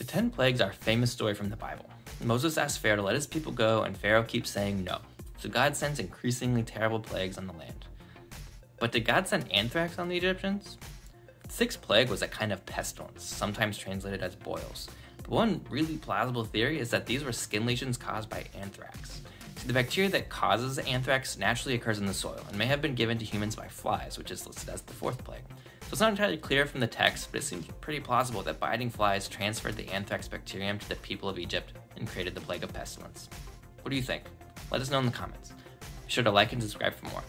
The ten plagues are a famous story from the Bible. Moses asked Pharaoh to let his people go, and Pharaoh keeps saying no. So God sends increasingly terrible plagues on the land. But did God send anthrax on the Egyptians? The sixth plague was a kind of pestilence, sometimes translated as boils. But one really plausible theory is that these were skin lesions caused by anthrax. The bacteria that causes anthrax naturally occurs in the soil and may have been given to humans by flies, which is listed as the fourth plague. So it's not entirely clear from the text, but it seems pretty plausible that biting flies transferred the anthrax bacterium to the people of Egypt and created the plague of pestilence. What do you think? Let us know in the comments. Be sure to like and subscribe for more.